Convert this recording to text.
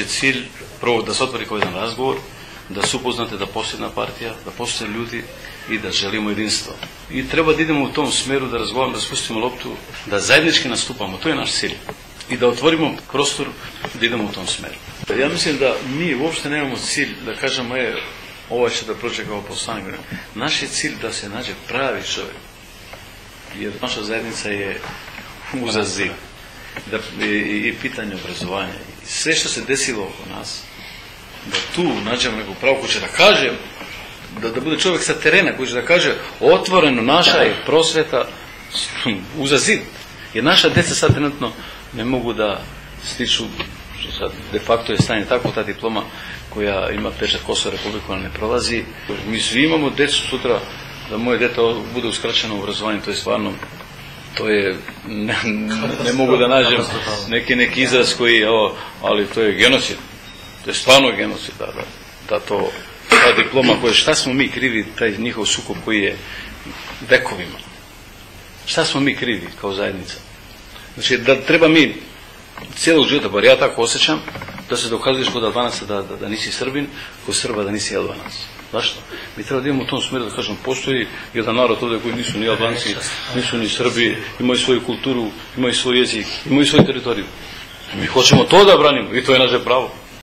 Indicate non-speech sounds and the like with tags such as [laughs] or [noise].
je cilj prvo da se otvori kao jedan razgovor, da se upoznate da postoji jedna partija, da postoje ljudi i da želimo jedinstvo. I treba da idemo u tom smeru, da razgovaramo, da spustimo loptu, da zajednički nastupamo, to je naš cilj. I da otvorimo prostor da idemo u tom smeru. Ja mislim da mi uopšte nemamo cilj da kažemo, e, ovo će da prođe kao poslanik. Naš je cilj da se nađe pravi čovjek. Jer naša zajednica je uzaziv. Da, i, i pitanje obrazovanja. I sve što se desilo oko nas, da tu nađemo neku pravu ko će da kaže, da, da bude čovjek sa terena koji će da kaže otvoreno naša je prosveta [laughs] uza zid. Jer naša deca sad trenutno ne mogu da stiču, sad de facto je stanje tako, ta diploma koja ima pečat Kosova Republiku, ne prolazi. Mi svi imamo decu sutra, da moje dete bude uskraćeno u obrazovanju, to je stvarno тој е не, не могу да најдам неки неки израз кој о али тоа е геноцид. тоа е стварно геноцид, да, да, да то таа диплома која што сме ми криви тај njihov сукоп кој е вековима. Шта сме ми криви као заедница? Значи да треба ми цело живот, да бар ја така осеќам, да се докажеш кога да 12 да, да, да, да не си србин, кога срба да не си албанец. Zašto? Mi treba da idemo u tom smjeru da kažem, postoji jedan narod ovdje koji nisu ni Albanci, nisu ni Srbi, imaju svoju kulturu, imaju svoj jezik, imaju svoj teritoriju. Mi hoćemo to da branimo i to je naše pravo.